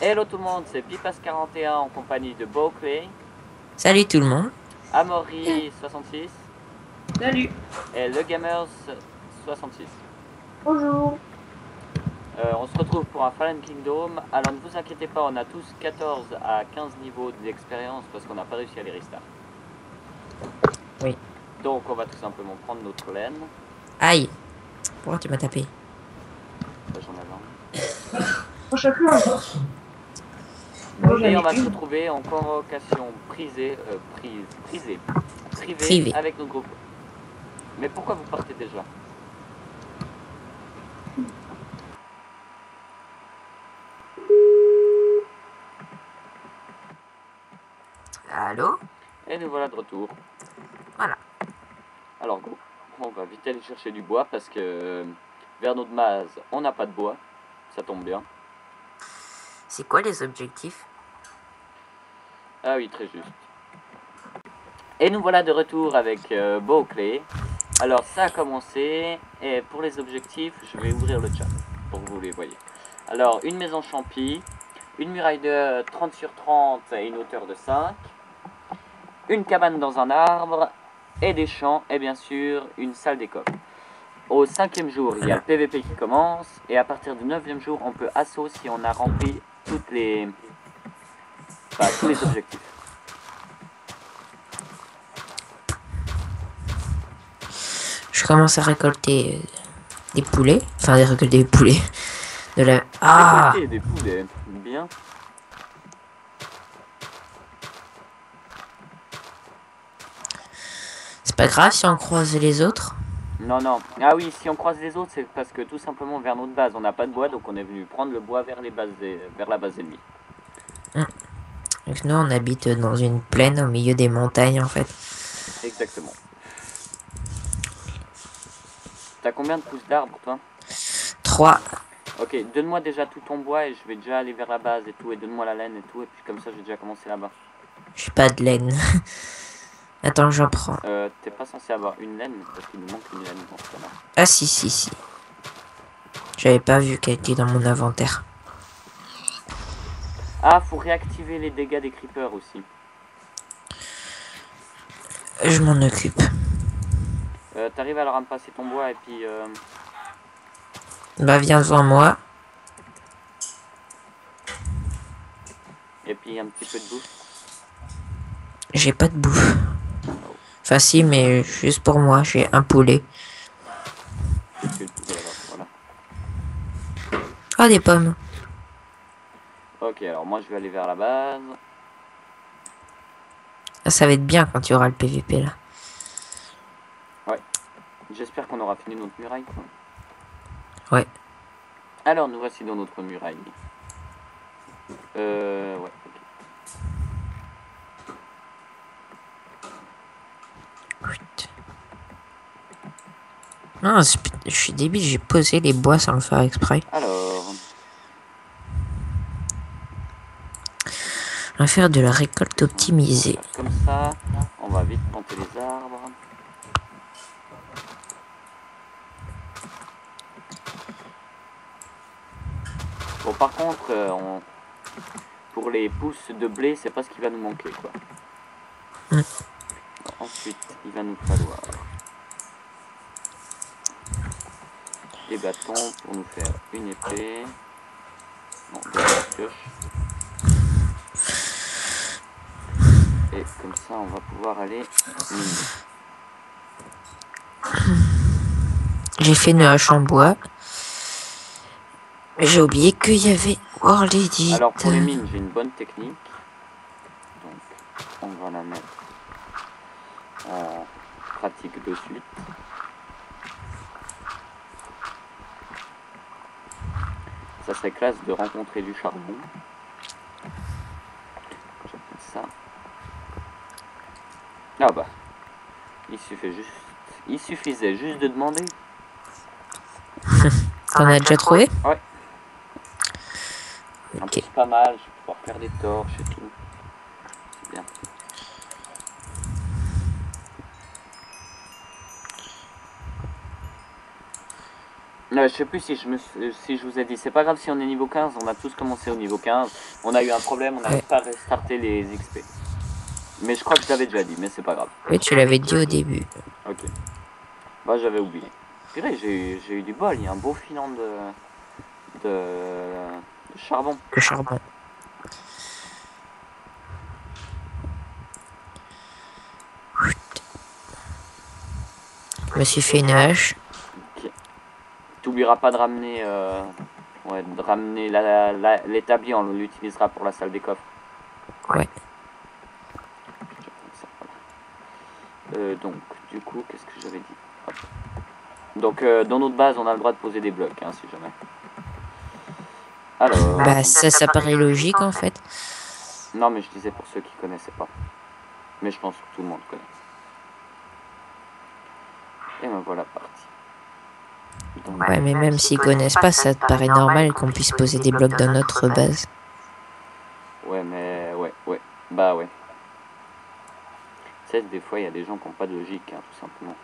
Hello tout le monde, c'est Pipas41 en compagnie de Beauclay, Salut tout le monde. Amaury66 Salut. et Le Gamers 66. Bonjour. Euh, on se retrouve pour un Fallen Kingdom. Alors ne vous inquiétez pas, on a tous 14 à 15 niveaux d'expérience parce qu'on n'a pas réussi à les restart. Oui. Donc on va tout simplement prendre notre laine. Aïe. Pourquoi tu m'as tapé? Ça, j'en avais un. Pour chacun. Et on va se retrouver en convocation prisée, euh, prise, prisée, privée avec notre groupe. Mais pourquoi vous partez déjà? Allô? Et nous voilà de retour. Voilà. Alors go, on va vite aller chercher du bois parce que euh, vers notre base, on n'a pas de bois. Ça tombe bien. C'est quoi les objectifs? Ah oui, très juste. Et nous voilà de retour avec euh, Beauclay. Alors ça a commencé. Et pour les objectifs, je vais ouvrir le chat pour que vous les voyez. Alors, une maison champi, une muraille de 30 sur 30 et une hauteur de 5, une cabane dans un arbre, et des champs, et bien sûr, une salle d'école. Au cinquième jour, il y a le PVP qui commence, et à partir du neuvième jour, on peut assaut si on a rempli toutes les... Enfin, tous les objectifs. Je commence à récolter euh, des poulets. Enfin, des récolter des poulets. De la... Ah Récolter des poulets, bien. C'est pas grave si on croise les autres. Non, non. Ah oui, si on croise les autres, c'est parce que tout simplement vers notre base, on n'a pas de bois, donc on est venu prendre le bois vers, les bases des- vers la base ennemie. Donc nous, on habite dans une plaine au milieu des montagnes, en fait. Exactement. T'as combien de pousses d'arbres, toi? 3. Ok, donne-moi déjà tout ton bois et je vais déjà aller vers la base et tout, et donne-moi la laine et tout, et puis comme ça, je vais déjà commencer là-bas. J'ai pas de laine. Attends, j'en prends. Euh, t'es pas censé avoir une laine, parce qu'il nous manque une laine dans ce cas-là. Ah si, si, si. J'avais pas vu qu'elle était dans mon inventaire. Ah, faut réactiver les dégâts des creepers aussi. Je m'en occupe. Euh, T'arrives à leur passer ton bois et puis... Euh... Bah, viens devant moi. Et puis un petit peu de bouffe. J'ai pas de bouffe. Enfin si, mais juste pour moi, j'ai un poulet. Ah, des pommes. Ok, alors moi je vais aller vers la base. Ah, ça va être bien quand tu auras le PVP là. J'espère qu'on aura fini notre muraille. Ouais. Alors nous voici dans notre muraille. Euh, ouais. Non, je suis débile, j'ai posé les bois sans le faire exprès. Alors, On va faire de la récolte optimisée. comme ça, on va vite planter les arbres. Bon par contre, euh, on- pour les pousses de blé, c'est pas ce qui va nous manquer quoi. Ensuite, il va nous falloir des bâtons pour nous faire une épée. Non, de la pioche. Et comme ça, on va pouvoir aller miner. J'ai fait une hache en bois. J'ai oublié qu'il y avait World Edit. Alors pour les mines, j'ai une bonne technique. Donc on va la mettre en pratique de suite. Ça serait classe de rencontrer du charbon. J'appelle ça. Ah bah. Il suffit juste. Il suffisait juste de demander. T'en as déjà trouvé Ouais. En Ok. plus pas mal, je vais pouvoir faire des torches et tout. C'est bien. Euh, je sais plus si je, me, suis- si je vous ai dit, c'est pas grave si on est niveau 15, on a tous commencé au niveau 15. On a eu un problème, on n'arrive Ouais. pas à restarter les XP. Mais je crois que je l'avais déjà dit, mais c'est pas grave. Oui, tu l'avais dit au début. Ok. Bah j'avais oublié. Purée, j'ai eu du bol, il y a un beau filon de, de, de charbon. Le charbon. Je me suis fait une hache. T'oublieras pas de ramener, euh, ouais, de ramener la- la- l'établi, on l'utilisera pour la salle des coffres. Ouais. Je vais prendre ça, voilà. Euh, donc, du coup, qu'est-ce que j'avais dit Hop. Donc, euh, dans notre base, on a le droit de poser des blocs, hein, si jamais. Alors, Bah, ça, ça paraît logique en fait. non, mais je disais pour ceux qui connaissaient pas. Mais je pense que tout le monde connaît. Et me voilà parti. Donc, Ouais, mais même s'ils connaissent pas, ça te paraît normal qu'on puisse poser des blocs dans notre base. Ouais, mais ouais, ouais, bah ouais. Des fois, il y a des gens qui n'ont pas de logique, hein, tout simplement.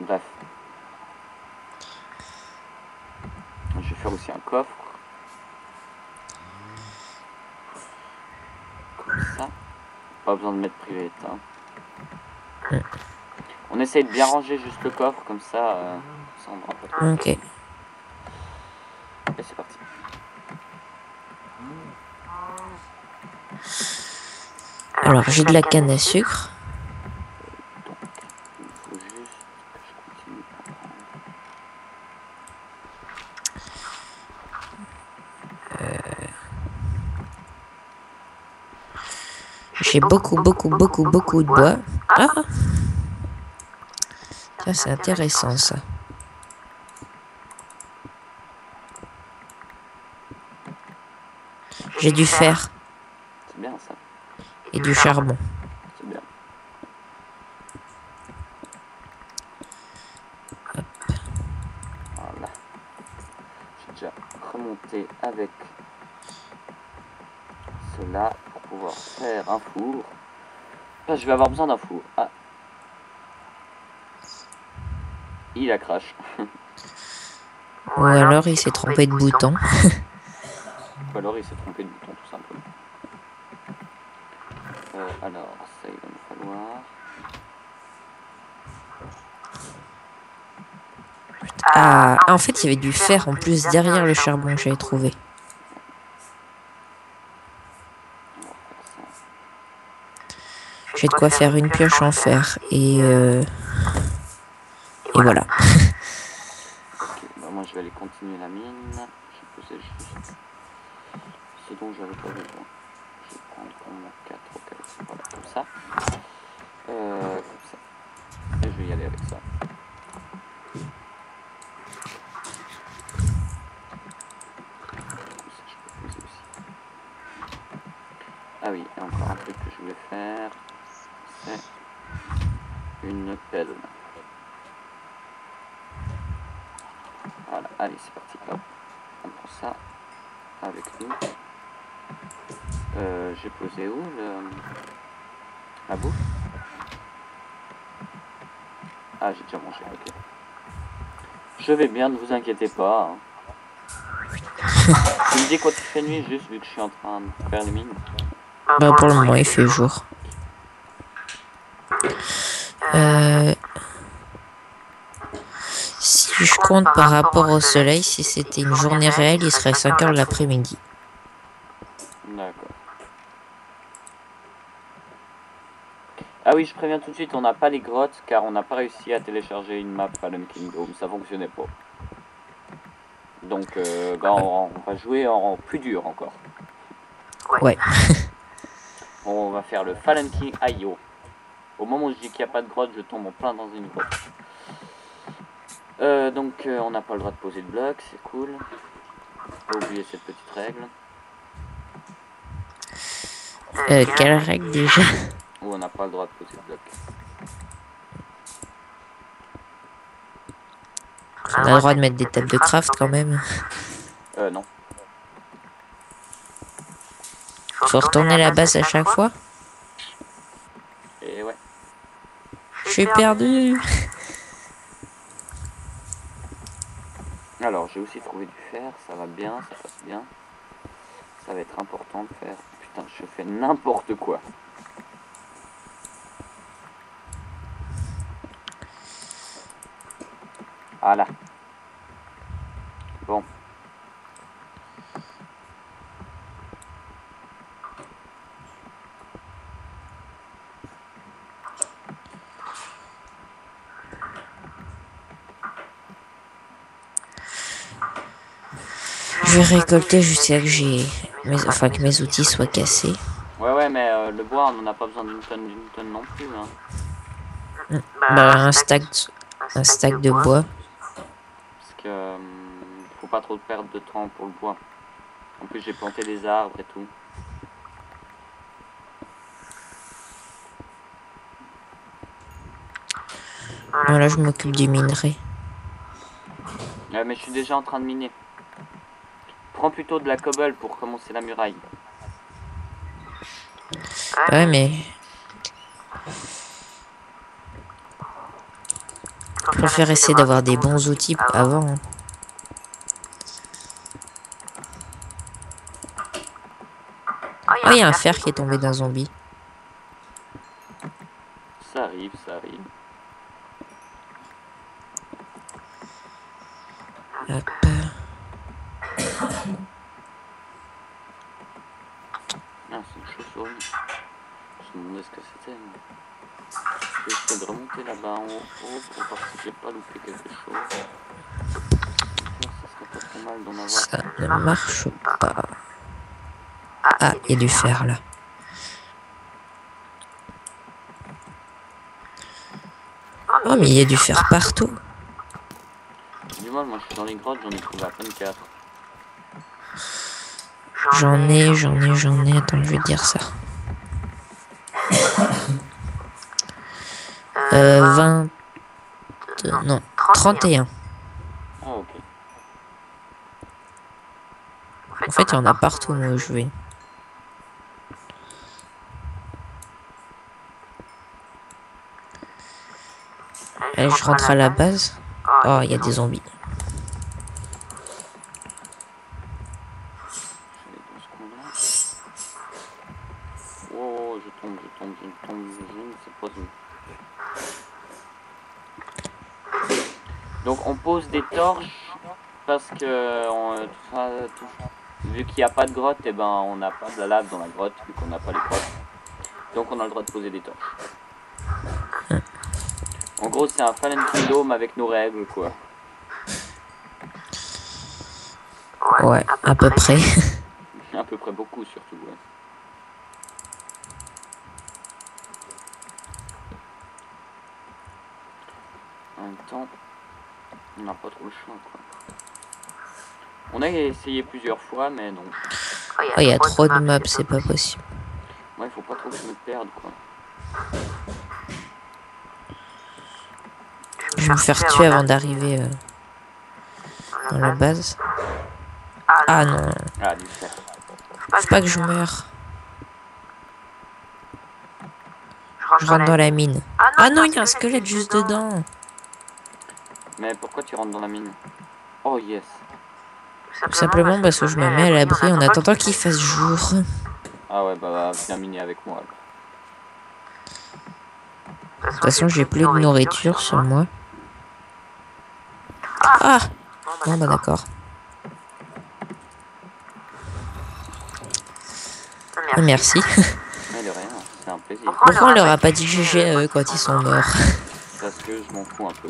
Bref. Je vais faire aussi un coffre. Comme ça. Pas besoin de mettre privé éteint. On essaye de bien ranger juste le coffre, comme ça, euh, ça on va pas trop. Ok. Et c'est parti. Alors, j'ai de la canne à sucre. Prendre. J'ai beaucoup, beaucoup, beaucoup, beaucoup de bois. Ah c'est intéressant, ça. J'ai du fer C'est bien ça, et du charbon. c'est bien. Voilà. J'ai déjà remonté avec cela pour pouvoir faire un four. Ah, je vais avoir besoin d'un four. Ah. Il a crash. Ou alors, il s'est trompé de bouton. Ou alors il s'est trompé de bouton tout simplement. Euh, alors, ça il va me falloir. Ah, en fait, il y avait du fer en plus derrière le charbon que j'avais trouvé. J'ai de quoi faire une pioche en fer. Et, euh, et voilà. Ok, bah moi je vais aller continuer la mine. Je posais juste ce dont j'avais pas besoin. Je vais prendre comme 4 ok, voilà, comme ça. Euh, comme ça. Et je vais y aller avec ça. Ah oui, et encore un truc que je voulais faire, c'est une pelle. Voilà, allez, c'est parti. Hop, on prend ça avec nous. Euh, J'ai posé où le... la bouffe Ah, j'ai déjà mangé, ok. Je vais bien, ne vous inquiétez pas. hein. tu me dis quoi tu fais nuit, juste vu que je suis en train de faire les mines Bah, pour le moment, il fait jour. Euh, si je compte par rapport au soleil, si c'était une journée réelle, il serait 5 heures de l'après-midi. D'accord. Ah oui, je préviens tout de suite, on n'a pas les grottes car on n'a pas réussi à télécharger une map Fallen Kingdom, ça fonctionnait pas. Donc, euh, bah, on, on va jouer en plus dur encore. Ouais. On va faire le Fallen King IO. Au moment où je dis qu'il n'y a pas de grotte, je tombe en plein dans une grotte. Euh, donc, euh, on n'a pas le droit de poser de blocs, c'est cool. Faut pas oublier cette petite règle. Euh, quelle règle déjà? On n'a pas le droit de poser de blocs. On a le droit de mettre des tables de craft quand même. Euh, non. Faut retourner la base à chaque fois. Et ouais. Je suis perdu. Alors, j'ai aussi trouvé du fer, ça va bien, ça passe bien. Ça va être important de faire. Putain, je fais n'importe quoi. Voilà. Bon. Je vais récolter jusqu'à que j'ai, mes, enfin que mes outils soient cassés. Ouais, ouais, mais euh, le bois, on n'en a pas besoin d'une tonne, d'une tonne non plus. Hein. Bah, un stack, un stack de bois. Parce que euh, faut pas trop perdre de temps pour le bois. En plus, j'ai planté des arbres et tout. Voilà, je m'occupe du minerai. Ouais, mais je suis déjà en train de miner. Prends plutôt de la cobble pour commencer la muraille. Ouais, mais je préfère essayer d'avoir des bons outils avant. hein. Il y a un fer qui est tombé d'un zombie. Ça arrive, ça arrive. Hop. Ah, c'est une chauve-souris. Je me demandais ce que c'était. Je vais essayer de remonter là-bas en haut pour voir si j'ai pas loupé quelque chose. Ça serait pas trop mal d'en avoir. Ça ne marche pas. Ah, il y a du fer là. Oh, mais il y a du fer partout. Moi je suis dans les grottes, j'en ai trouvé à peine 4. J'en ai, j'en ai, j'en ai. Attends, je vais dire ça. Euh, 20. Non, 31. Ah, ok. En fait, il y en a partout moi où je vais. Je rentre à la base. Oh, il y a des zombies. Oh, je tombe, je tombe, je tombe, je pas. Donc on pose des torches parce que vu qu'il n'y a pas de grotte, et ben on n'a pas de la lave dans la grotte vu qu'on n'a pas les grottes. Donc on a le droit de poser des torches. En gros c'est un Fallen Kingdom avec nos règles quoi. Ouais, à peu près. À peu près beaucoup surtout. ouais. En même temps, on n'a pas trop le choix quoi. On a essayé plusieurs fois mais non. Oh, il y a trop de mobs, c'est pas possible. Moi il faut pas trop que je me perde quoi. Je vais me faire tuer avant d'arriver euh, dans la base. Ah non, Ah faut pas que je meure. Je rentre dans la mine. Ah non, il y a un squelette juste dedans. Mais pourquoi tu rentres dans la mine? Oh yes. Tout simplement parce que je me mets à l'abri en attendant qu'il fasse jour. Ah ouais bah, bah viens miner avec moi. De toute façon, j'ai plus de nourriture sur moi. Ah Bon bah d'accord. Ah, Merci. Plaisir. Pourquoi on leur a pas dit GG à eux quand ils sont morts? Parce que je m'en fous un peu.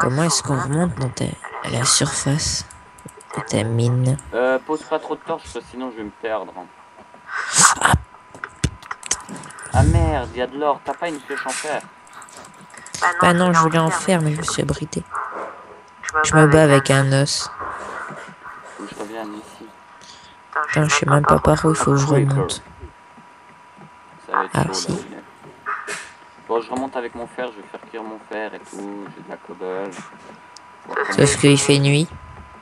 Comment est-ce qu'on remonte dans ta- à la surface de ta mine? Euh, pose pas trop de torches, parce que sinon je vais me perdre. Ah merde, il y a de l'or, t'as pas une flèche en fer Bah non, je voulais en faire, mais je me suis abrité. Je me bats avec un os. Faut que je revienne ici. Putain, je sais même pas par où il faut que je remonte. Ça va être Ah, chaud si. là. Bon, je remonte avec mon fer, je vais faire cuire mon fer et tout, j'ai de la cobble. Sauf qu'il fait nuit.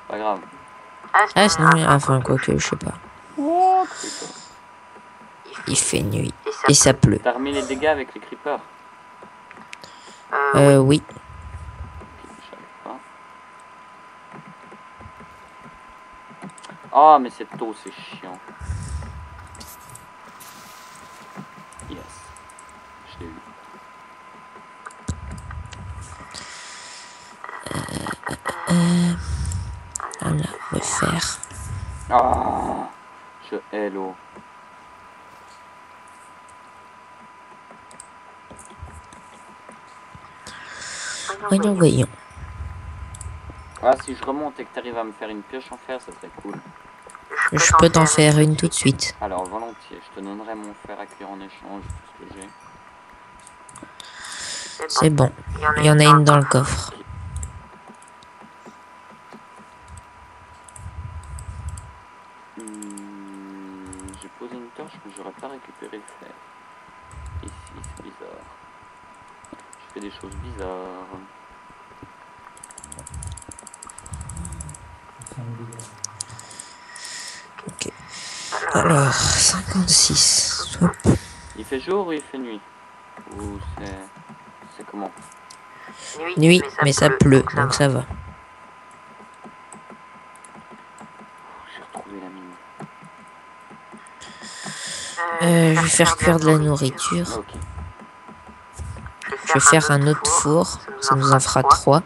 Pas grave. Ah, sinon, enfin, quoi que, je sais pas. What? Il fait nuit. Et et ça pleut. T'as remis les dégâts avec les creepers Euh, oui. Ah, mais cette eau, c'est chiant. Yes. Je l'ai eu. Voilà, le fer. Ah, je hais l'eau. Voyons, voyons. Ah, si je remonte et que t'arrives à me faire une pioche en fer, ça serait cool. Je peux t'en faire une tout de suite. Alors, volontiers, je te donnerai mon fer à cuire en échange de tout ce que j'ai. C'est bon. Il y en a une dans le coffre. Hmm, j'ai posé une torche, mais j'aurais pas récupéré le fer. Ici, c'est bizarre. Des choses bizarres. Alors, 56. Hop. Il fait jour ou il fait nuit? Ou c'est. C'est comment? Nuit, mais ça pleut, donc ça va. J'ai retrouvé la mine. Euh, je vais faire cuire de la nourriture. Ok. Je vais faire un autre four. Ça nous en fera trois.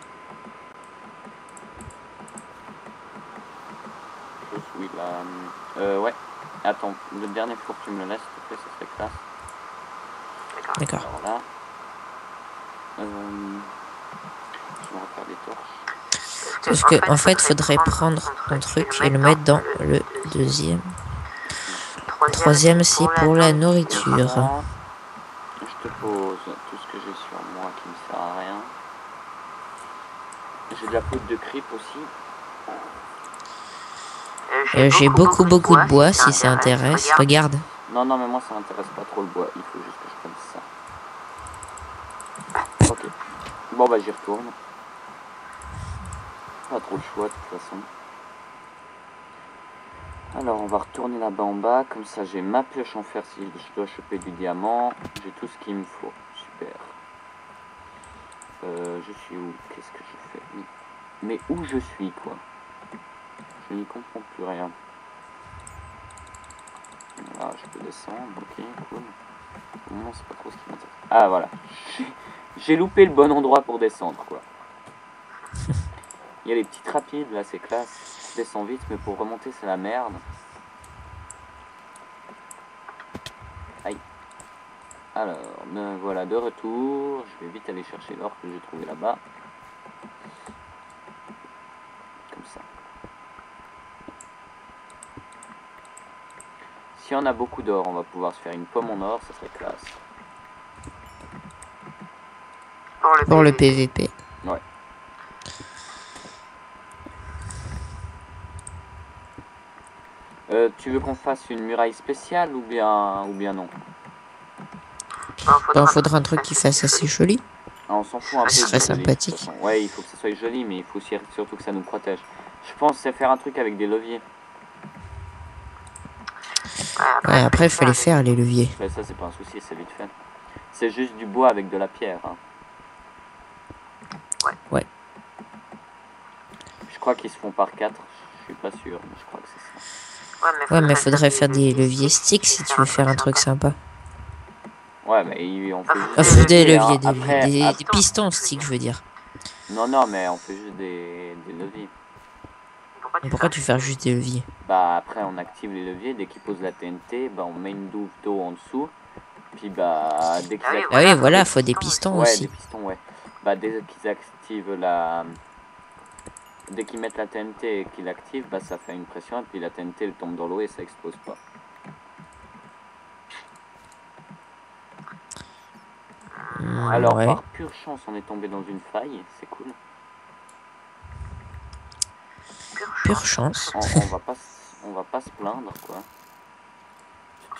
Je suis là. Euh, ouais. Attends, le dernier four, tu me le laisses, s'il te plaît, ça serait classe. D'accord. Alors là. Euh, je vais refaire des torches. Parce que, en fait, faudrait prendre ton truc et le mettre dans le deuxième. Troisième, c'est pour la nourriture. Voilà. Je te pose tout ce que j'ai sur moi qui ne sert à rien. J'ai de la poudre de creep aussi. Euh, J'ai beaucoup, beaucoup de bois, si ça intéresse. Regarde. Non, non, mais moi ça m'intéresse pas trop le bois. Il faut juste que je prenne ça. Ok. Bon, bah j'y retourne. Pas trop le choix de toute façon. Alors, on va retourner là-bas en bas. Comme ça, j'ai ma pioche en fer si je dois choper du diamant. J'ai tout ce qu'il me faut. Super. Euh, je suis où? Qu'est-ce que je fais? Mais- où je suis, quoi? Je n'y comprends plus rien. Voilà, je peux descendre, ok, cool. Non, c'est pas trop ce qui m'intéresse. Ah, voilà. J'ai- J'ai loupé le bon endroit pour descendre, quoi. Il y a les petites rapides, là, c'est classe. Je descends vite, mais pour remonter, c'est la merde. Aïe. Alors, me voilà de retour. Je vais vite aller chercher l'or que j'ai trouvé là-bas. Comme ça. Si on a beaucoup d'or, on va pouvoir se faire une pomme en or, ça serait classe. Pour le PVP. Euh, tu veux qu'on fasse une muraille spéciale ou bien ou bien non? Il faudra un truc qui fasse assez joli. Ah, On s'en fout un peu. Ce serait joli, sympathique. façon. Ouais, il faut que ça soit joli, mais il faut aussi- surtout que ça nous protège. Je pense c'est faire un truc avec des leviers. Ouais, après, il fallait faire les leviers. Mais ça, c'est pas un souci, c'est vite fait. C'est juste du bois avec de la pierre. hein. Ouais. Je crois qu'ils se font par 4. Je suis pas sûr, mais je crois que c'est ça. Ouais, mais faudrait faire des leviers sticks si tu veux faire un truc sympa. Ouais, mais il- on fait juste Ah, faut des hein. leviers, des, Après, des- ap- des pistons sticks, je veux dire. Non, non, mais on fait juste des, des leviers. Mais pourquoi tu fais juste des leviers Bah après on active les leviers, dès qu'ils posent la TNT, bah on met une douve d'eau en dessous. Puis bah dès qu'ils Ah oui, activent... Ah oui, voilà, faut des pistons Ouais, aussi. des pistons, ouais. Bah dès qu'ils activent la... Dès qu'ils mettent la TNT et qu'ils l'activent, bah ça fait une pression et puis la TNT elle tombe dans l'eau et ça explose pas. Hmm, Alors ouais. par pure chance on est tombé dans une faille, c'est cool. Pure chance. On, on va pas on va pas se plaindre quoi.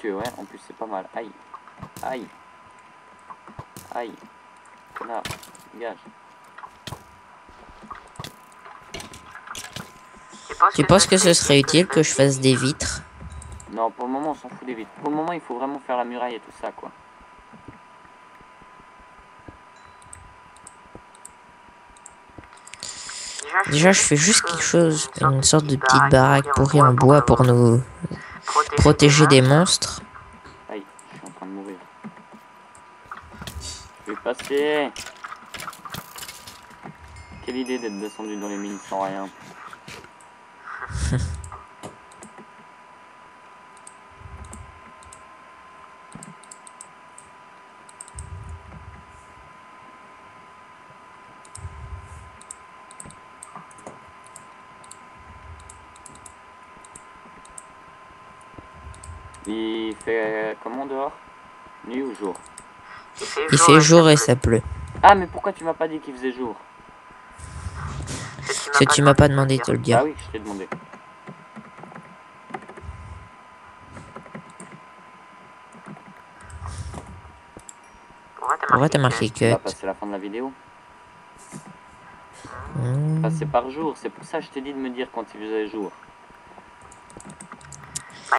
Tu ouais, en plus c'est pas mal. Aïe. Aïe. Aïe. Connard. Dégage. Tu penses que ce serait utile que je fasse des vitres? Non, pour le moment, on s'en fout des vitres. Pour le moment, il faut vraiment faire la muraille et tout ça, quoi. Déjà, je fais juste quelque chose, une sorte de petite baraque pourrie en bois pour nous protéger des monstres. Aïe, je suis en train de mourir. Je vais passer. Quelle idée d'être descendu dans les mines sans rien. Il fait comment dehors? Nuit ou jour? Il fait jour et ça pleut. Ah mais pourquoi tu m'as pas dit qu'il faisait jour? Ce que tu m'as pas demandé de te le Ah dire. oui, je t'ai demandé. Pourquoi t'as marqué Bah, cut? parce que c'est la fin de la vidéo. Enfin, c'est par jour, c'est pour ça que je t'ai dit de me dire quand il faisait jour.